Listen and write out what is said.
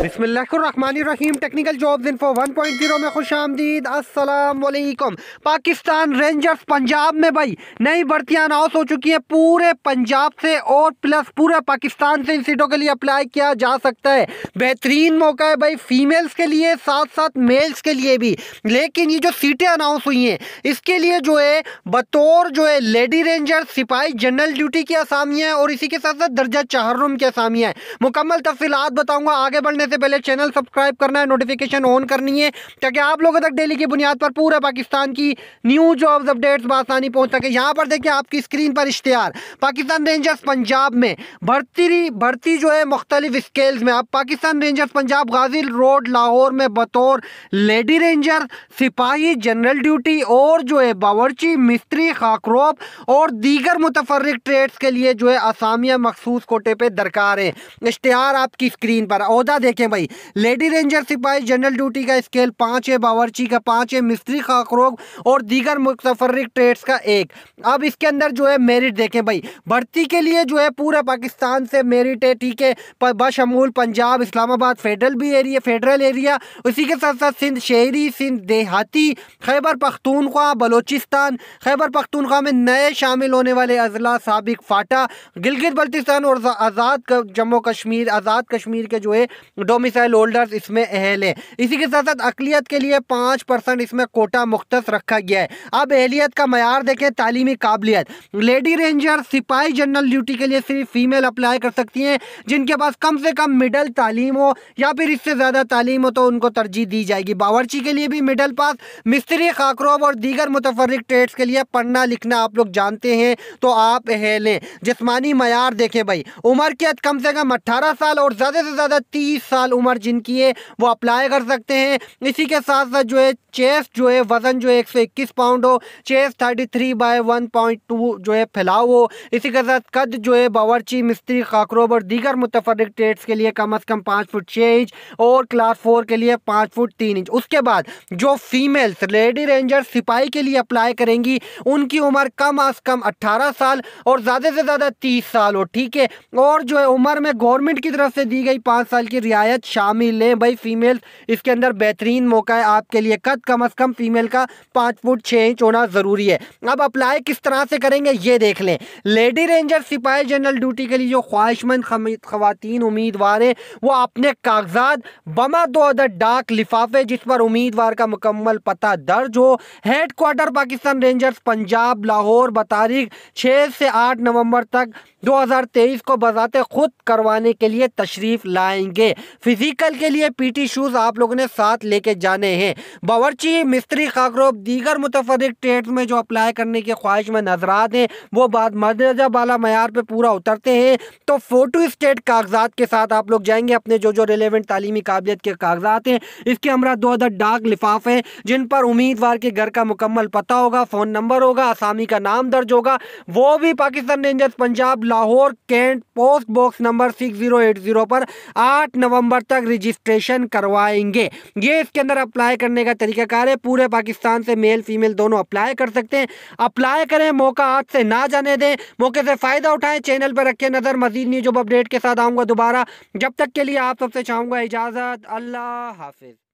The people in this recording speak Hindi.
बिस्मिल्लाहिर्रहमानिर्रहीम। टेक्निकल जॉब्स इन्फो 1.0 में खुश आमदीद। अस्सलाम वालेकुम। पाकिस्तान रेंजर्स पंजाब में भाई। नई भर्तियाँ अनाउंस हो चुकी हैं। पूरे पंजाब से और प्लस पूरे पाकिस्तान से इन सीटों के लिए अप्लाई किया जा सकता है। बेहतरीन मौका है भाई। फीमेल्स के लिए साथ साथ मेल्स के लिए भी। लेकिन ये जो सीटें अनाउंस हुई हैं, इसके लिए जो है, बतौर जो है लेडी रेंजर सिपाही जनरल ड्यूटी की असामियाँ और इसी के साथ साथ दर्जा चाहरुम की असामियाँ हैं। मुकम्मल तफसीत बताऊँगा, आगे बढ़ने से पहले चैनल सब्सक्राइब करना है नोटिफिकेशन ऑन करनी है, ताकि आप लोगों तक डेली की बुनियाद पर पूरे पाकिस्तान की न्यू जॉब्स अपडेट्स बसानी पहुँच सके। यहाँ पर देखिए आपकी स्क्रीन पर इश्तेहार पाकिस्तान रेंजर्स पंजाब में भर्ती भर्ती जो है मुख्तलिफ़ स्केल्स में। अब पाकिस्तान रेंजर्स पंजाब गाजी रोड, लाहौर में बतौर लेडी रेंजर सिपाही जनरल ड्यूटी और जो है बावर्ची, मिस्त्री, खाकरोब और दीगर मुतफरक ट्रेड्स के लिए जो है आसामियाँ मखसूस कोटे पर दरकार है। इश्तेहार आपकी स्क्रीन पर। अहदा देख देखें भाई। लेडी रेंजर सिपाही जनरल ड्यूटी का स्केल पाँच है बावर्ची का पाँच है मिस्त्री खाकरोग और दीगर मुतफरक ट्रेड्स का एक। अब इसके अंदर जो है मेरिट देखें भाई। भर्ती के लिए जो है पूरे पाकिस्तान से मेरिट है, ठीक है। बशमूल पंजाब, इस्लामाबाद फेडरल भी एरिया फेडरल एरिया उसी के साथ साथ सिंध शहरी, सिंध देहाती, खैबर पख्तूनख्वा, बलोचिस्तान। खैबर पख्तूनख्वा में नए शामिल होने वाले अजला, सबक, फाटा, गिलगित बल्तिस्तान और आज़ाद जम्मू कश्मीर, आज़ाद कश्मीर के जो है डोमिसाइल होल्डर्स इसमें अहल है। इसी के साथ साथ अकलीत के लिए पाँच परसेंट इसमें कोटा मुख्त रखा गया है। अब अहलियत का मैार देखें तालीमी काबिलियत। लेडी रेंजर, सिपाही जनरल ड्यूटी के लिए सिर्फ़ फीमेल अप्लाई कर सकती हैं, जिनके पास कम से कम मिडल तालीम हो या फिर इससे ज़्यादा तालीम हो तो उनको तरजीह दी जाएगी। बावरची के लिए भी मिडल पास, मिस्त्री खाकरोब और दीगर मुतफरक ट्रेड्स के लिए पढ़ना लिखना आप लोग जानते हैं तो आप अहल जिसमानी मैार देखें भाई, उम्र की कम से कम अट्ठारह साल और ज़्यादा से ज़्यादा तीस साल उम्र जिनकी है, वो अप्लाई कर सकते हैं। इसी के साथ साथ जो है चेस्ट जो है, वज़न जो है, एक सौ इक्कीस पाउंड हो। Chest thirty three by one point two जो है, फैलाव हो। इसी के साथ कद जो है, बावरची, मिस्त्री खाकरोब और दीगर मुतफरक ट्रेड्स के लिए कम अज़ कम पाँच फुट छः इंच और क्लास फोर के लिए पाँच फुट तीन इंच उसके बाद जो फीमेल्स लेडी रेंजर सिपाही के लिए अप्लाई करेंगी, उनकी उम्र कम अज़ कम अट्ठारह साल और ज़्यादा से ज़्यादा तीस साल हो, ठीक है? और जो है, उम्र में गवर्नमेंट की तरफ़ से दी गई पाँच साल की रियायत शायद शामिल है भाई फीमेल इसके अंदर बेहतरीन मौका है आपके लिए। कद कम अज़ कम फीमेल का पाँच फुट छः इंच होना ज़रूरी है। अब अप्लाई किस तरह से करेंगे, ये देख लें। लेडी रेंजर सिपाही जनरल ड्यूटी के लिए जो ख्वाहिशमंद खातन उम्मीदवार हैं, वो अपने कागजात, बमा दो अदर डाक लिफाफे, जिस पर उम्मीदवार का मुकम्मल पता दर्ज हो। Headquarter Pakistan rangers Punjab Lahore बतारीख छः से आठ नवंबर तक 2023 को बजाते खुद करवाने के लिए तशरीफ़ लाएँगे। फ़िज़िकल के लिए पीटी शूज़ आप लोगों ने साथ लेके जाने हैं। बावरची, मिस्त्री खाकरोब, दीगर मुतफरक ट्रेड्स में जो अप्लाई करने की ख्वाहिश में नजरात हैं, वो बाद मदरजा बाला मैार पर पूरा उतरते हैं। तो फ़ोटो स्टेट कागजात के साथ आप लोग जाएँगे, अपने जो जो रिलेवेंट तालीमी काबिलियत के कागजात हैं, इसके हमरा दो अदर डाक लिफाफे जिन पर उम्मीदवार के घर का मुकम्मल पता होगा फ़ोन नंबर होगा, आसामी का नाम दर्ज होगा। वो भी Pakistan rangers Punjab, Lahore cantt post box number six zero eight zero पर आठ नवंबर नवंबर तक रजिस्ट्रेशन करवाएँगे। ये इसके अंदर अप्लाई करने का तरीकाकार है। पूरे पाकिस्तान से मेल फीमेल दोनों अप्लाई कर सकते हैं। अप्लाई करें, मौका हाथ से ना जाने दें। मौके से फ़ायदा उठाएँ चैनल पर रखें नज़र। मजीद न्यूज़ अपडेट के साथ आऊँगा दोबारा। जब तक के लिए आप सबसे चाहूँगा इजाज़त। अल्लाह हाफिज़।